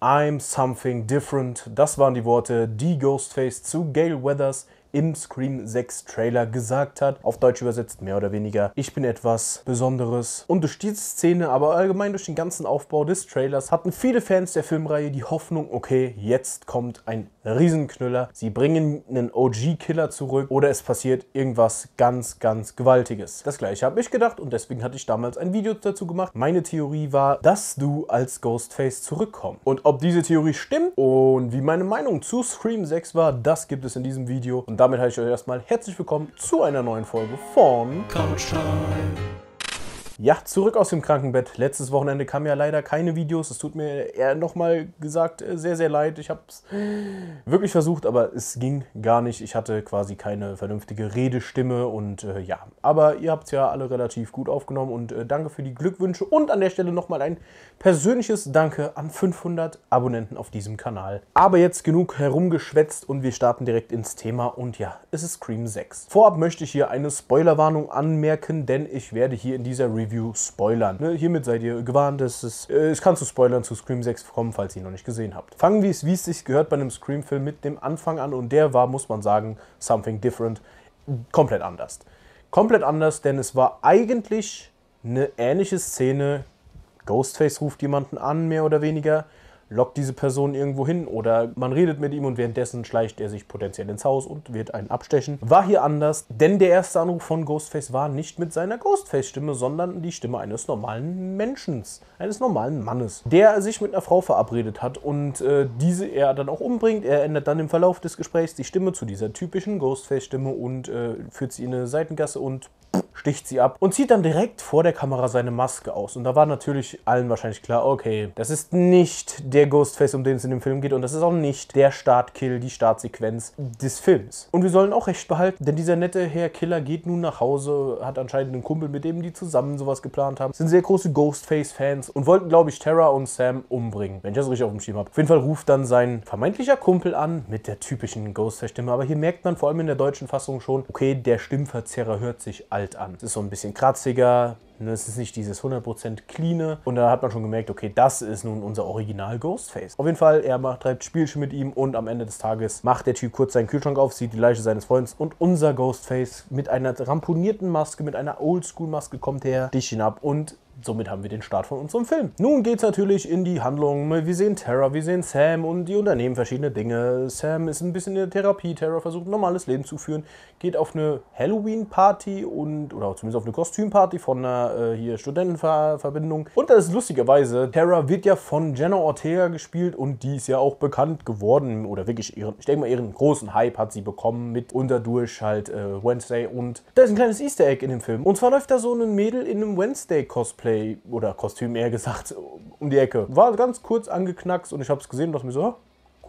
I'm something different. Das waren die Worte, die Ghostface zu Gale Weathers im Scream 6 Trailer gesagt hat. Auf Deutsch übersetzt mehr oder weniger. Ich bin etwas Besonderes. Und durch diese Szene, aber allgemein durch den ganzen Aufbau des Trailers, hatten viele Fans der Filmreihe die Hoffnung, okay, jetzt kommt ein Riesenknüller. Sie bringen einen OG-Killer zurück oder es passiert irgendwas ganz, ganz Gewaltiges. Das gleiche habe ich gedacht und deswegen hatte ich damals ein Video dazu gemacht. Meine Theorie war, dass du als Ghostface zurückkommst. Und ob diese Theorie stimmt und wie meine Meinung zu Scream 6 war, das gibt es in diesem Video. Und damit heiße ich euch erstmal herzlich willkommen zu einer neuen Folge von Couch Time. Ja, zurück aus dem Krankenbett. Letztes Wochenende kamen ja leider keine Videos. Es tut mir eher nochmal gesagt äh, sehr, sehr leid. Ich habe es wirklich versucht, aber es ging gar nicht. Ich hatte quasi keine vernünftige Redestimme und äh, ja. Aber ihr habt es ja alle relativ gut aufgenommen und äh, danke für die Glückwünsche. Und an der Stelle nochmal ein persönliches Danke an 500 Abonnenten auf diesem Kanal. Aber jetzt genug herumgeschwätzt und wir starten direkt ins Thema. Und ja, es ist Scream 6. Vorab möchte ich hier eine Spoilerwarnung anmerken, denn ich werde hier in dieser Review Review spoilern. Ne, hiermit seid ihr gewarnt, dass es, äh, es kann zu Spoilern zu Scream 6 kommen, falls ihr ihn noch nicht gesehen habt. Fangen wir es, wie es sich gehört bei einem Scream-Film mit dem Anfang an und der war, muss man sagen, something different, komplett anders. Komplett anders, denn es war eigentlich eine ähnliche Szene. Ghostface ruft jemanden an, mehr oder weniger lockt diese Person irgendwo hin oder man redet mit ihm und währenddessen schleicht er sich potenziell ins Haus und wird einen abstechen. War hier anders, denn der erste Anruf von Ghostface war nicht mit seiner Ghostface-Stimme, sondern die Stimme eines normalen Menschen, eines normalen Mannes, der sich mit einer Frau verabredet hat und äh, diese er dann auch umbringt. Er ändert dann im Verlauf des Gesprächs die Stimme zu dieser typischen Ghostface-Stimme und äh, führt sie in eine Seitengasse und sticht sie ab und zieht dann direkt vor der Kamera seine Maske aus. Und da war natürlich allen wahrscheinlich klar, okay, das ist nicht der Ghostface, um den es in dem Film geht und das ist auch nicht der Startkill, die Startsequenz des Films. Und wir sollen auch recht behalten, denn dieser nette Herr Killer geht nun nach Hause, hat anscheinend einen Kumpel, mit dem die zusammen sowas geplant haben, sind sehr große Ghostface-Fans und wollten, glaube ich, Tara und Sam umbringen, wenn ich das richtig auf dem Schirm habe. Auf jeden Fall ruft dann sein vermeintlicher Kumpel an mit der typischen Ghostface-Stimme, aber hier merkt man vor allem in der deutschen Fassung schon, okay, der Stimmverzerrer hört sich alt an. Es ist so ein bisschen kratziger, es ist nicht dieses 100% cleane. Und da hat man schon gemerkt, okay, das ist nun unser Original Ghostface. Auf jeden Fall, er macht, treibt Spielchen mit ihm und am Ende des Tages macht der Typ kurz seinen Kühlschrank auf, sieht die Leiche seines Freundes und unser Ghostface mit einer ramponierten Maske, mit einer Oldschool-Maske kommt her, dich hinab und somit haben wir den Start von unserem Film. Nun geht es natürlich in die Handlung. Wir sehen Tara, wir sehen Sam und die unternehmen verschiedene Dinge. Sam ist ein bisschen in der Therapie. Tara versucht ein normales Leben zu führen, geht auf eine Halloween-Party und oder zumindest auf eine Kostümparty von einer äh, hier Studentenverbindung. Und das ist lustigerweise, Tara wird ja von Jenna Ortega gespielt und die ist ja auch bekannt geworden oder wirklich ihren, ich denke mal, ihren großen Hype hat sie bekommen mit unterdurch halt äh, Wednesday und da ist ein kleines Easter Egg in dem Film. Und zwar läuft da so ein Mädel in einem Wednesday-Cosplay Cosplay oder Kostüm eher gesagt um die Ecke. War ganz kurz angeknackst und ich habe es gesehen und dachte mir so,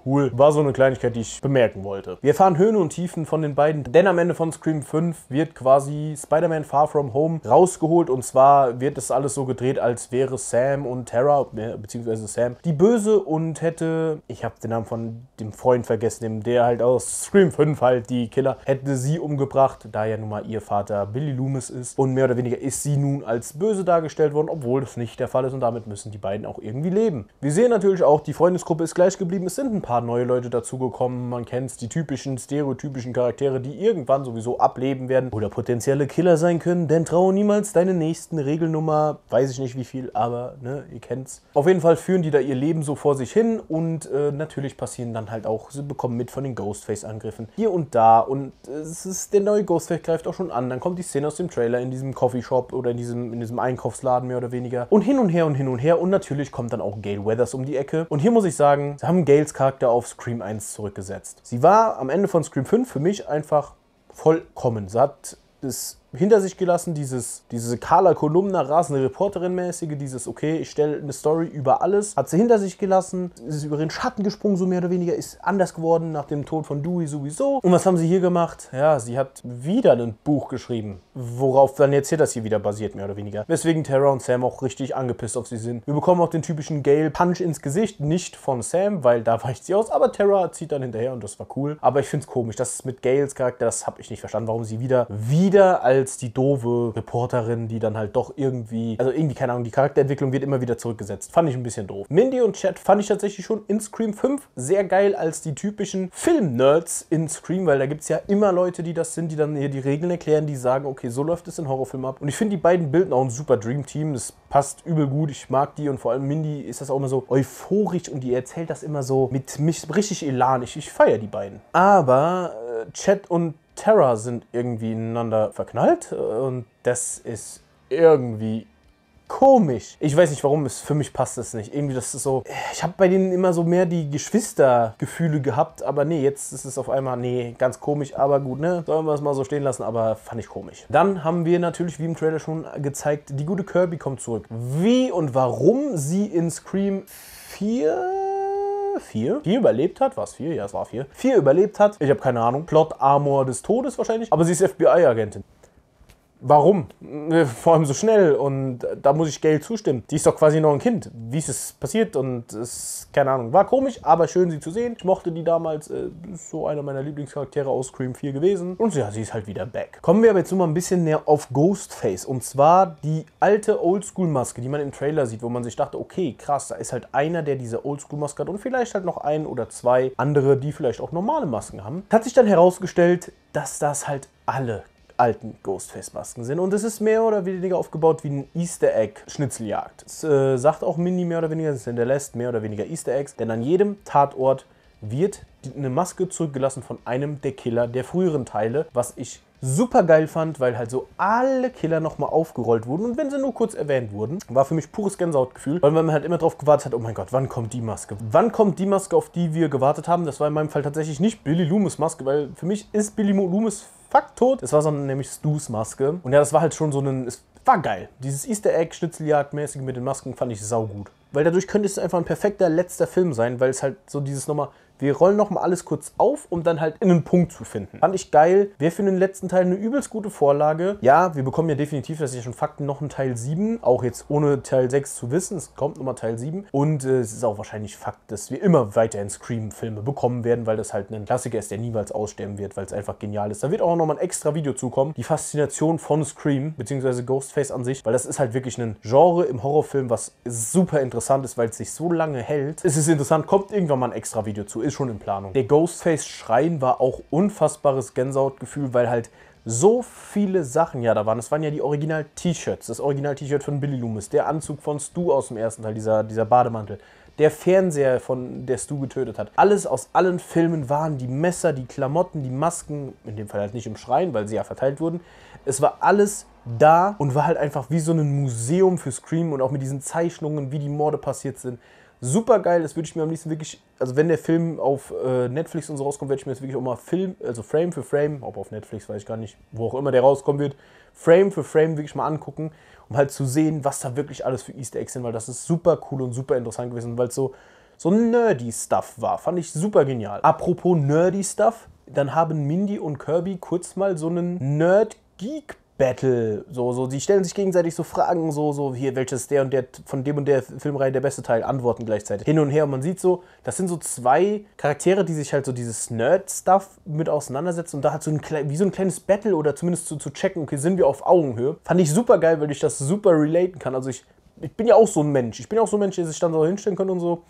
cool. War so eine Kleinigkeit, die ich bemerken wollte. Wir erfahren Höhen und Tiefen von den beiden, denn am Ende von Scream 5 wird quasi Spider-Man Far From Home rausgeholt und zwar wird das alles so gedreht, als wäre Sam und Tara, beziehungsweise Sam, die Böse und hätte, ich habe den Namen von dem Freund vergessen, der halt aus Scream 5 halt die Killer, hätte sie umgebracht, da ja nun mal ihr Vater Billy Loomis ist und mehr oder weniger ist sie nun als böse dargestellt worden, obwohl das nicht der Fall ist und damit müssen die beiden auch irgendwie leben. Wir sehen natürlich auch, die Freundesgruppe ist gleich geblieben, es sind ein paar paar neue Leute dazugekommen. Man kennt die typischen, stereotypischen Charaktere, die irgendwann sowieso ableben werden oder potenzielle Killer sein können. Denn traue niemals deine nächsten Regelnummer, weiß ich nicht wie viel, aber ne, ihr kennt's. Auf jeden Fall führen die da ihr Leben so vor sich hin und äh, natürlich passieren dann halt auch, sie bekommen mit von den Ghostface-Angriffen hier und da und es ist, der neue Ghostface greift auch schon an. Dann kommt die Szene aus dem Trailer in diesem Coffeeshop oder in diesem, in diesem Einkaufsladen mehr oder weniger und hin und her und hin und her und natürlich kommt dann auch Gale Weathers um die Ecke und hier muss ich sagen, sie haben Gales Charakter Charakter auf Scream 1 zurückgesetzt. Sie war am Ende von Scream 5 für mich einfach vollkommen. Sie hat es hinter sich gelassen, dieses, diese Carla Kolumna, rasende Reporterin-mäßige, dieses, okay, ich stelle eine Story über alles, hat sie hinter sich gelassen, ist über den Schatten gesprungen, so mehr oder weniger, ist anders geworden nach dem Tod von Dewey sowieso. Und was haben sie hier gemacht? Ja, sie hat wieder ein Buch geschrieben, worauf dann jetzt hier das hier wieder basiert, mehr oder weniger. Weswegen Tara und Sam auch richtig angepisst auf sie sind. Wir bekommen auch den typischen Gale-Punch ins Gesicht, nicht von Sam, weil da weicht sie aus, aber Tara zieht dann hinterher und das war cool. Aber ich finde es komisch, das mit Gales Charakter, das habe ich nicht verstanden, warum sie wieder, wieder als als die doofe Reporterin, die dann halt doch irgendwie, also irgendwie, keine Ahnung, die Charakterentwicklung wird immer wieder zurückgesetzt. Fand ich ein bisschen doof. Mindy und Chad fand ich tatsächlich schon in Scream 5 sehr geil als die typischen Film-Nerds in Scream, weil da gibt es ja immer Leute, die das sind, die dann hier die Regeln erklären, die sagen, okay, so läuft es in Horrorfilmen ab. Und ich finde die beiden bilden auch ein super Dream-Team. Das passt übel gut. Ich mag die und vor allem Mindy ist das auch immer so euphorisch und die erzählt das immer so mit mich richtig Elan. Ich, ich feiere die beiden. Aber äh, Chad und Terra sind irgendwie ineinander verknallt und das ist irgendwie komisch. Ich weiß nicht warum, es für mich passt das nicht. Irgendwie das ist so, ich habe bei denen immer so mehr die Geschwistergefühle gehabt, aber nee, jetzt ist es auf einmal nee, ganz komisch, aber gut, ne? Sollen wir es mal so stehen lassen, aber fand ich komisch. Dann haben wir natürlich wie im Trailer schon gezeigt, die gute Kirby kommt zurück. Wie und warum sie in Scream 4 vier, vier überlebt hat. War es vier? Ja, es war vier. Vier überlebt hat. Ich habe keine Ahnung. Plot Armor des Todes wahrscheinlich. Aber sie ist FBI-Agentin warum? Äh, vor allem so schnell und da muss ich Gail zustimmen. Die ist doch quasi noch ein Kind. Wie ist es passiert und es, keine Ahnung, war komisch, aber schön sie zu sehen. Ich mochte die damals, äh, so einer meiner Lieblingscharaktere aus Scream 4 gewesen. Und ja, sie ist halt wieder back. Kommen wir aber jetzt mal ein bisschen näher auf Ghostface und zwar die alte Oldschool-Maske, die man im Trailer sieht, wo man sich dachte, okay, krass, da ist halt einer, der diese Oldschool-Maske hat und vielleicht halt noch ein oder zwei andere, die vielleicht auch normale Masken haben. Hat sich dann herausgestellt, dass das halt alle alten Ghostface-Masken sind. Und es ist mehr oder weniger aufgebaut wie ein Easter Egg-Schnitzeljagd. Das äh, sagt auch Mindy mehr oder weniger, es hinterlässt mehr oder weniger Easter Eggs, denn an jedem Tatort wird eine Maske zurückgelassen von einem der Killer der früheren Teile, was ich super geil fand, weil halt so alle Killer nochmal aufgerollt wurden und wenn sie nur kurz erwähnt wurden, war für mich pures Gänsehautgefühl, weil man halt immer drauf gewartet hat, oh mein Gott, wann kommt die Maske? Wann kommt die Maske, auf die wir gewartet haben? Das war in meinem Fall tatsächlich nicht Billy Loomis Maske, weil für mich ist Billy Loomis fuck tot. Es war so nämlich Stu's Maske und ja, das war halt schon so ein, es war geil. Dieses Easter Egg Schnitzeljagd-mäßige mit den Masken fand ich saugut. Weil dadurch könnte es einfach ein perfekter letzter Film sein, weil es halt so dieses nochmal wir rollen nochmal alles kurz auf, um dann halt in einen Punkt zu finden. Fand ich geil. Wäre für den letzten Teil eine übelst gute Vorlage. Ja, wir bekommen ja definitiv, das ist ja schon Fakten, noch einen Teil 7. Auch jetzt ohne Teil 6 zu wissen. Es kommt nochmal Teil 7. Und äh, es ist auch wahrscheinlich Fakt, dass wir immer weiterhin Scream-Filme bekommen werden, weil das halt ein Klassiker ist, der niemals aussterben wird, weil es einfach genial ist. Da wird auch nochmal ein extra Video zukommen. Die Faszination von Scream, beziehungsweise Ghostface an sich, weil das ist halt wirklich ein Genre im Horrorfilm, was super interessant ist, weil es sich so lange hält. Es ist interessant, kommt irgendwann mal ein extra Video zu ist schon in Planung. Der Ghostface-Schrein war auch unfassbares Gänsehautgefühl, weil halt so viele Sachen ja da waren. Es waren ja die Original-T-Shirts, das Original-T-Shirt von Billy Loomis, der Anzug von Stu aus dem ersten Teil, dieser, dieser Bademantel, der Fernseher, von der Stu getötet hat. Alles aus allen Filmen waren die Messer, die Klamotten, die Masken, in dem Fall halt nicht im Schrein, weil sie ja verteilt wurden. Es war alles da und war halt einfach wie so ein Museum für Scream und auch mit diesen Zeichnungen, wie die Morde passiert sind super geil. Das würde ich mir am liebsten wirklich, also wenn der Film auf äh, Netflix und so rauskommt, werde ich mir das wirklich auch mal Film, also Frame für Frame, ob auf Netflix, weiß ich gar nicht, wo auch immer der rauskommen wird, Frame für Frame wirklich mal angucken, um halt zu sehen, was da wirklich alles für Easter Eggs sind, weil das ist super cool und super interessant gewesen, weil es so, so nerdy Stuff war. Fand ich super genial. Apropos nerdy Stuff, dann haben Mindy und Kirby kurz mal so einen Nerd-Geek Battle. So, so, die stellen sich gegenseitig so Fragen, so, so, hier, welches der und der von dem und der Filmreihe der beste Teil, antworten gleichzeitig. Hin und her. Und man sieht so, das sind so zwei Charaktere, die sich halt so dieses Nerd-Stuff mit auseinandersetzen und da halt so ein wie so ein kleines Battle oder zumindest zu, zu checken, okay, sind wir auf Augenhöhe. Fand ich super geil, weil ich das super relaten kann. Also ich, ich bin ja auch so ein Mensch. Ich bin auch so ein Mensch, der sich dann so hinstellen kann und so,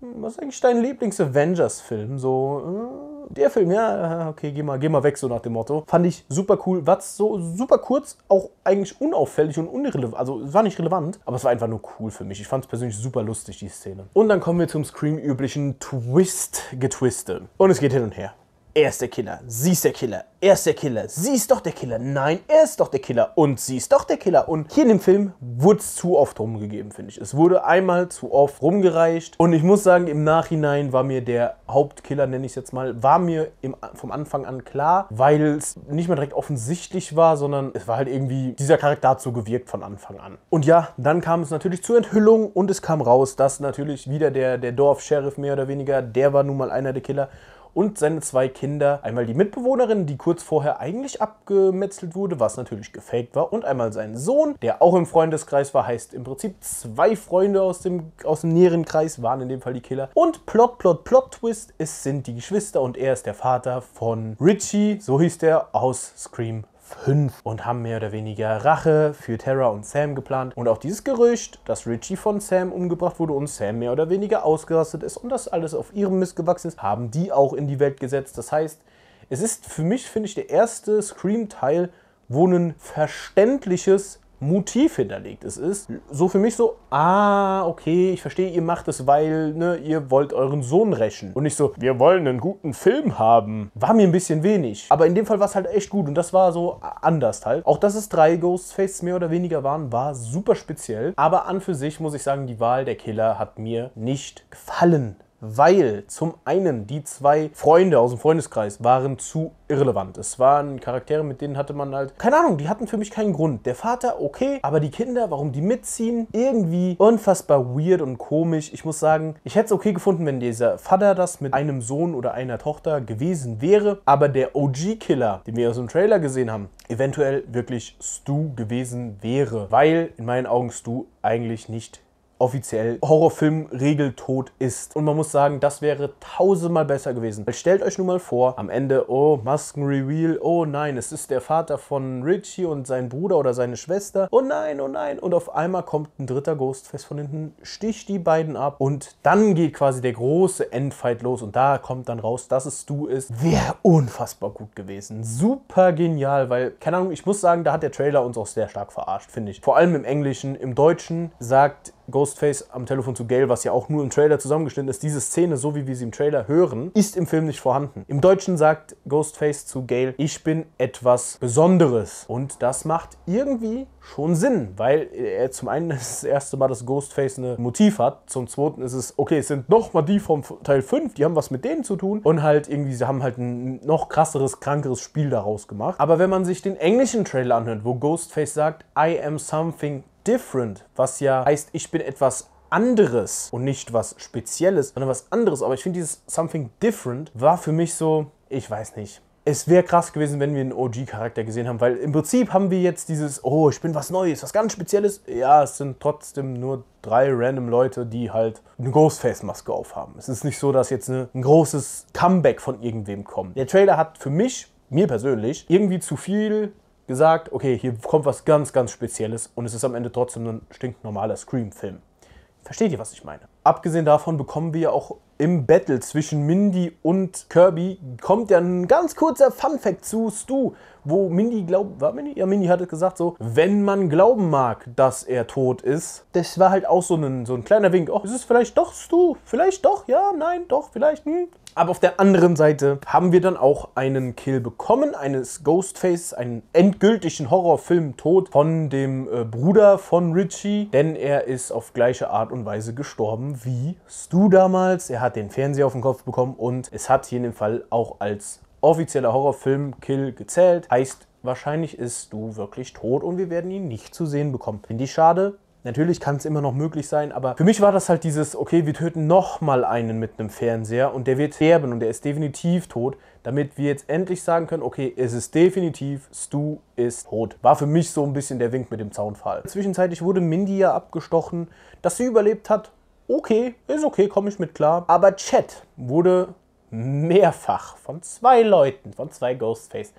hm, was ist eigentlich dein Lieblings-Avengers-Film? So, äh, der Film, ja, okay, geh mal, geh mal weg, so nach dem Motto. Fand ich super cool. War so super kurz, auch eigentlich unauffällig und unrelevant. Also es war nicht relevant, aber es war einfach nur cool für mich. Ich fand es persönlich super lustig, die Szene. Und dann kommen wir zum Scream-üblichen Twist-Getwiste. Und es geht hin und her. Er ist der Killer, sie ist der Killer, er ist der Killer, sie ist doch der Killer, nein, er ist doch der Killer und sie ist doch der Killer. Und hier in dem Film wurde es zu oft rumgegeben, finde ich. Es wurde einmal zu oft rumgereicht und ich muss sagen, im Nachhinein war mir der Hauptkiller, nenne ich es jetzt mal, war mir im, vom Anfang an klar, weil es nicht mehr direkt offensichtlich war, sondern es war halt irgendwie, dieser Charakter hat so gewirkt von Anfang an. Und ja, dann kam es natürlich zur Enthüllung und es kam raus, dass natürlich wieder der, der Dorf-Sheriff mehr oder weniger, der war nun mal einer der Killer und seine zwei Kinder. Einmal die Mitbewohnerin, die kurz vorher eigentlich abgemetzelt wurde, was natürlich gefaked war. Und einmal sein Sohn, der auch im Freundeskreis war. Heißt im Prinzip zwei Freunde aus dem, aus dem näheren Kreis waren in dem Fall die Killer. Und Plot, Plot, Plot Twist, es sind die Geschwister und er ist der Vater von Richie, so hieß der, aus Scream 5 und haben mehr oder weniger Rache für Terra und Sam geplant. Und auch dieses Gerücht, dass Richie von Sam umgebracht wurde und Sam mehr oder weniger ausgerastet ist und das alles auf ihrem Mist gewachsen ist, haben die auch in die Welt gesetzt. Das heißt, es ist für mich, finde ich, der erste Scream-Teil, wo ein verständliches Motiv hinterlegt es ist. So für mich so, ah, okay, ich verstehe, ihr macht es, weil ne, ihr wollt euren Sohn rächen. Und nicht so, wir wollen einen guten Film haben. War mir ein bisschen wenig. Aber in dem Fall war es halt echt gut und das war so anders halt. Auch dass es drei Ghostfaces mehr oder weniger waren, war super speziell. Aber an für sich muss ich sagen, die Wahl der Killer hat mir nicht gefallen weil zum einen die zwei Freunde aus dem Freundeskreis waren zu irrelevant. Es waren Charaktere, mit denen hatte man halt, keine Ahnung, die hatten für mich keinen Grund. Der Vater, okay, aber die Kinder, warum die mitziehen, irgendwie unfassbar weird und komisch. Ich muss sagen, ich hätte es okay gefunden, wenn dieser Vater das mit einem Sohn oder einer Tochter gewesen wäre, aber der OG-Killer, den wir aus dem Trailer gesehen haben, eventuell wirklich Stu gewesen wäre, weil in meinen Augen Stu eigentlich nicht offiziell Horrorfilm regeltot ist. Und man muss sagen, das wäre tausendmal besser gewesen. Stellt euch nun mal vor, am Ende, oh, Maskenreveal, oh nein, es ist der Vater von Richie und sein Bruder oder seine Schwester. Oh nein, oh nein. Und auf einmal kommt ein dritter Ghostface von hinten, sticht die beiden ab und dann geht quasi der große Endfight los und da kommt dann raus, dass es du ist. Wäre unfassbar gut gewesen. Super genial, weil, keine Ahnung, ich muss sagen, da hat der Trailer uns auch sehr stark verarscht, finde ich. Vor allem im Englischen. Im Deutschen sagt Ghostface am Telefon zu Gail, was ja auch nur im Trailer zusammengeschnitten ist, diese Szene, so wie wir sie im Trailer hören, ist im Film nicht vorhanden. Im Deutschen sagt Ghostface zu Gail, ich bin etwas Besonderes. Und das macht irgendwie schon Sinn, weil er zum einen ist das erste Mal, dass Ghostface ein Motiv hat, zum zweiten ist es, okay, es sind nochmal die vom Teil 5, die haben was mit denen zu tun und halt irgendwie, sie haben halt ein noch krasseres, krankeres Spiel daraus gemacht. Aber wenn man sich den englischen Trailer anhört, wo Ghostface sagt, I am something different, was ja heißt, ich bin etwas anderes und nicht was Spezielles, sondern was anderes. Aber ich finde, dieses Something Different war für mich so, ich weiß nicht. Es wäre krass gewesen, wenn wir einen OG-Charakter gesehen haben, weil im Prinzip haben wir jetzt dieses, oh, ich bin was Neues, was ganz Spezielles. Ja, es sind trotzdem nur drei random Leute, die halt eine Ghostface-Maske aufhaben. Es ist nicht so, dass jetzt ein großes Comeback von irgendwem kommt. Der Trailer hat für mich, mir persönlich, irgendwie zu viel gesagt, okay, hier kommt was ganz, ganz Spezielles und es ist am Ende trotzdem ein stinknormaler Scream-Film. Versteht ihr, was ich meine? Abgesehen davon bekommen wir auch im Battle zwischen Mindy und Kirby kommt ja ein ganz kurzer Fun-Fact zu Stu, wo Mindy glaubt, war Mindy? Ja, Mindy hatte gesagt so, wenn man glauben mag, dass er tot ist, das war halt auch so ein, so ein kleiner Wink. Oh, ist es vielleicht doch Stu? Vielleicht doch? Ja, nein, doch, vielleicht, hm. Aber auf der anderen Seite haben wir dann auch einen Kill bekommen, eines Ghostface, einen endgültigen Horrorfilm Tod von dem äh, Bruder von Richie, denn er ist auf gleiche Art und Weise gestorben wie Stu damals. Er hat den Fernseher auf den Kopf bekommen und es hat hier in dem Fall auch als offizieller Horrorfilm-Kill gezählt. Heißt, wahrscheinlich ist du wirklich tot und wir werden ihn nicht zu sehen bekommen. Finde ich schade. Natürlich kann es immer noch möglich sein, aber für mich war das halt dieses, okay, wir töten nochmal einen mit einem Fernseher und der wird sterben und der ist definitiv tot, damit wir jetzt endlich sagen können, okay, es ist definitiv, Stu ist tot. War für mich so ein bisschen der Wink mit dem Zaunfall. Zwischenzeitlich wurde Mindy ja abgestochen, dass sie überlebt hat. Okay, ist okay, komme ich mit klar. Aber Chat wurde mehrfach von zwei Leuten, von zwei Ghostface,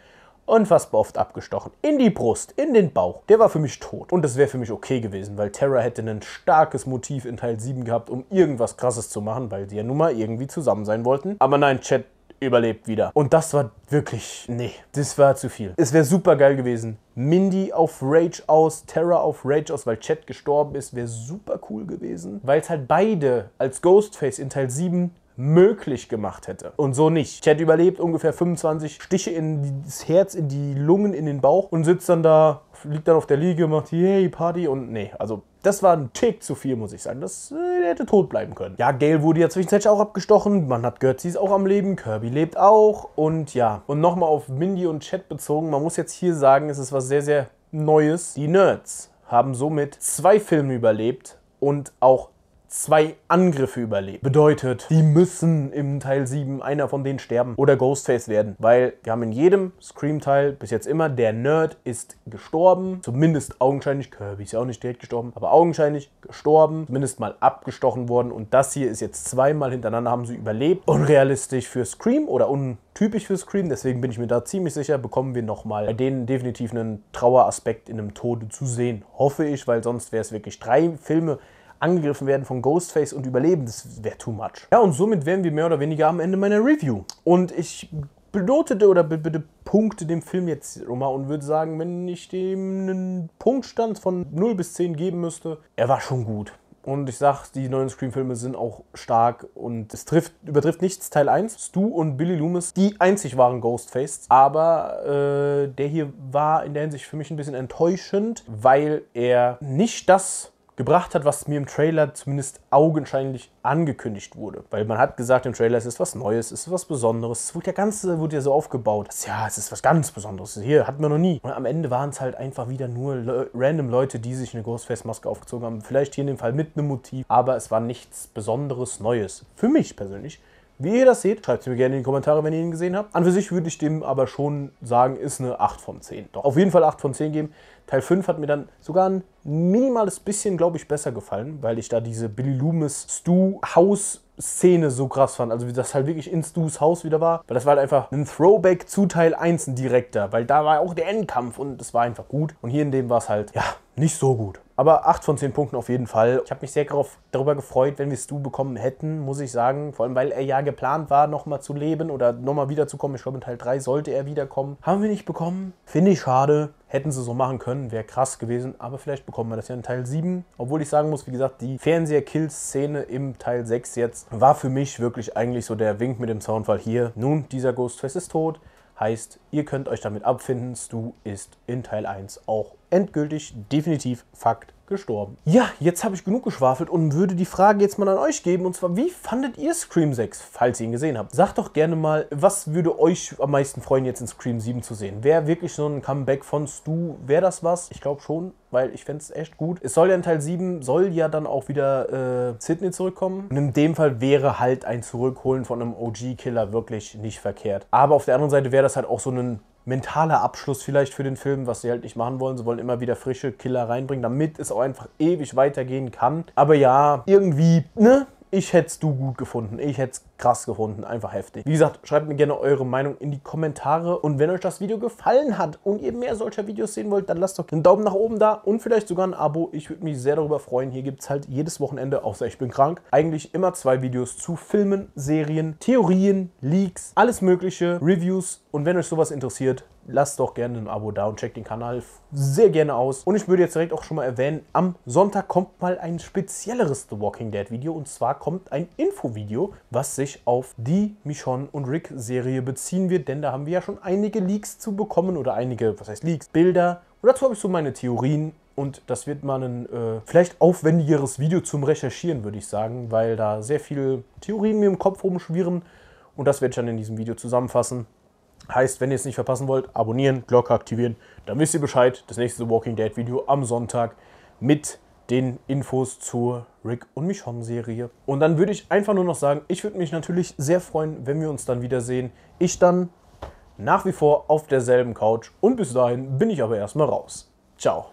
unfassbar oft abgestochen. In die Brust, in den Bauch. Der war für mich tot. Und das wäre für mich okay gewesen, weil Terra hätte ein starkes Motiv in Teil 7 gehabt, um irgendwas krasses zu machen, weil sie ja nun mal irgendwie zusammen sein wollten. Aber nein, Chat überlebt wieder. Und das war wirklich, nee, das war zu viel. Es wäre super geil gewesen. Mindy auf Rage aus, Terra auf Rage aus, weil Chat gestorben ist, wäre super cool gewesen. Weil es halt beide als Ghostface in Teil 7 möglich gemacht hätte. Und so nicht. Chad überlebt ungefähr 25 Stiche in das Herz, in die Lungen, in den Bauch und sitzt dann da, liegt dann auf der Liege, macht yay, Party und nee, also das war ein Tick zu viel, muss ich sagen. Das äh, hätte tot bleiben können. Ja, Gail wurde ja zwischenzeitlich auch abgestochen. Man hat gehört, sie ist auch am Leben. Kirby lebt auch. Und ja, und nochmal auf Mindy und Chat bezogen. Man muss jetzt hier sagen, es ist was sehr, sehr Neues. Die Nerds haben somit zwei Filme überlebt und auch zwei Angriffe überlebt. Bedeutet, die müssen im Teil 7 einer von denen sterben oder Ghostface werden, weil wir haben in jedem Scream-Teil bis jetzt immer, der Nerd ist gestorben, zumindest augenscheinlich, Kirby ist ja auch nicht direkt gestorben, aber augenscheinlich gestorben, zumindest mal abgestochen worden und das hier ist jetzt zweimal hintereinander haben sie überlebt. Unrealistisch für Scream oder untypisch für Scream, deswegen bin ich mir da ziemlich sicher, bekommen wir nochmal bei denen definitiv einen Traueraspekt in einem Tode zu sehen. Hoffe ich, weil sonst wäre es wirklich drei Filme angegriffen werden von Ghostface und überleben, das wäre too much. Ja, und somit wären wir mehr oder weniger am Ende meiner Review. Und ich benotete oder bitte punkte dem Film jetzt mal und würde sagen, wenn ich dem einen Punktstand von 0 bis 10 geben müsste, er war schon gut. Und ich sag, die neuen Scream-Filme sind auch stark und es trifft, übertrifft nichts Teil 1. Stu und Billy Loomis, die einzig waren Ghostface. Aber äh, der hier war in der Hinsicht für mich ein bisschen enttäuschend, weil er nicht das gebracht hat, was mir im Trailer zumindest augenscheinlich angekündigt wurde. Weil man hat gesagt im Trailer, es ist was Neues, es ist was Besonderes. Es wurde ja ganz wurde ja so aufgebaut. Dass, ja, es ist was ganz Besonderes. Hier hatten wir noch nie. Und am Ende waren es halt einfach wieder nur le random Leute, die sich eine Ghostface-Maske aufgezogen haben. Vielleicht hier in dem Fall mit einem Motiv, aber es war nichts Besonderes Neues. Für mich persönlich. Wie ihr das seht, schreibt es mir gerne in die Kommentare, wenn ihr ihn gesehen habt. An für sich würde ich dem aber schon sagen, ist eine 8 von 10. Doch, auf jeden Fall 8 von 10 geben. Teil 5 hat mir dann sogar ein minimales bisschen, glaube ich, besser gefallen, weil ich da diese Billy Loomis Stu Haus Szene so krass fand. Also wie das halt wirklich in Stu's Haus wieder war. Weil das war halt einfach ein Throwback zu Teil 1 ein direkter. Weil da war auch der Endkampf und das war einfach gut. Und hier in dem war es halt, ja, nicht so gut. Aber 8 von 10 Punkten auf jeden Fall. Ich habe mich sehr darauf, darüber gefreut, wenn wir Stu bekommen hätten, muss ich sagen. Vor allem, weil er ja geplant war, nochmal zu leben oder nochmal wiederzukommen. Ich glaube, in Teil 3 sollte er wiederkommen. Haben wir nicht bekommen. Finde ich schade. Hätten sie so machen können, wäre krass gewesen. Aber vielleicht bekommen wir das ja in Teil 7. Obwohl ich sagen muss, wie gesagt, die Fernseher-Kill-Szene im Teil 6 jetzt war für mich wirklich eigentlich so der Wink mit dem Zaunfall hier. Nun, dieser Ghostface ist tot. Heißt, ihr könnt euch damit abfinden, Stu ist in Teil 1 auch endgültig, definitiv Fakt gestorben. Ja, jetzt habe ich genug geschwafelt und würde die Frage jetzt mal an euch geben. Und zwar, wie fandet ihr Scream 6, falls ihr ihn gesehen habt? Sagt doch gerne mal, was würde euch am meisten freuen, jetzt in Scream 7 zu sehen? Wäre wirklich so ein Comeback von Stu, wäre das was? Ich glaube schon, weil ich fände es echt gut. Es soll ja in Teil 7, soll ja dann auch wieder äh, Sydney zurückkommen. Und in dem Fall wäre halt ein Zurückholen von einem OG-Killer wirklich nicht verkehrt. Aber auf der anderen Seite wäre das halt auch so ein mentaler Abschluss vielleicht für den Film, was sie halt nicht machen wollen. Sie wollen immer wieder frische Killer reinbringen, damit es auch einfach ewig weitergehen kann. Aber ja, irgendwie, ne? Ich hätte es du gut gefunden. Ich hätte es krass gefunden. Einfach heftig. Wie gesagt, schreibt mir gerne eure Meinung in die Kommentare. Und wenn euch das Video gefallen hat und ihr mehr solcher Videos sehen wollt, dann lasst doch einen Daumen nach oben da und vielleicht sogar ein Abo. Ich würde mich sehr darüber freuen. Hier gibt es halt jedes Wochenende, außer ich bin krank, eigentlich immer zwei Videos zu Filmen, Serien, Theorien, Leaks, alles mögliche, Reviews. Und wenn euch sowas interessiert, lasst doch gerne ein Abo da und checkt den Kanal sehr gerne aus. Und ich würde jetzt direkt auch schon mal erwähnen, am Sonntag kommt mal ein spezielleres The Walking Dead Video. Und zwar kommt ein Infovideo, was sich auf die Michonne und Rick Serie beziehen wird. Denn da haben wir ja schon einige Leaks zu bekommen oder einige, was heißt Leaks, Bilder. Und dazu habe ich so meine Theorien. Und das wird mal ein äh, vielleicht aufwendigeres Video zum Recherchieren, würde ich sagen, weil da sehr viele Theorien mir im Kopf rumschwirren. Und das werde ich dann in diesem Video zusammenfassen. Heißt, wenn ihr es nicht verpassen wollt, abonnieren, Glocke aktivieren, dann wisst ihr Bescheid. Das nächste Walking Dead Video am Sonntag mit den Infos zur Rick und Michonne Serie. Und dann würde ich einfach nur noch sagen, ich würde mich natürlich sehr freuen, wenn wir uns dann wiedersehen. Ich dann nach wie vor auf derselben Couch und bis dahin bin ich aber erstmal raus. Ciao.